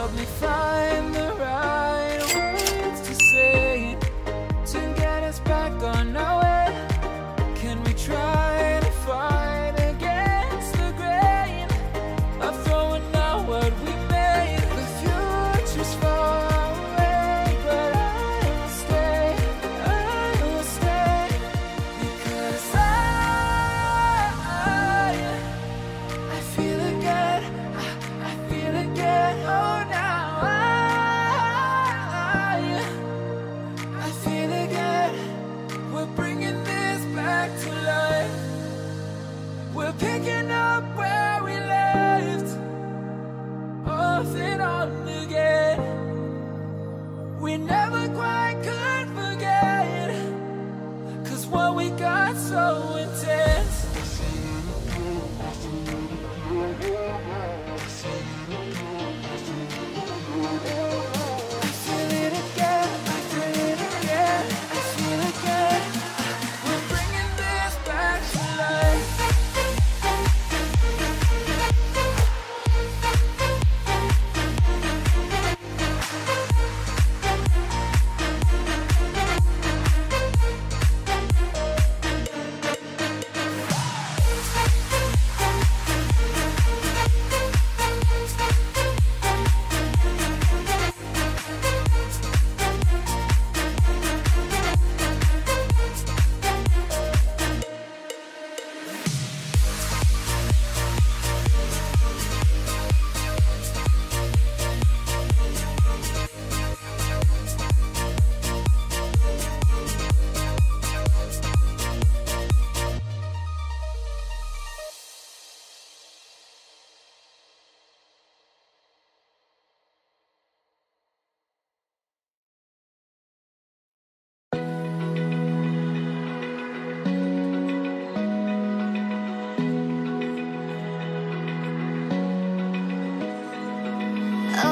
help me find the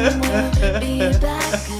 anymore. Be back.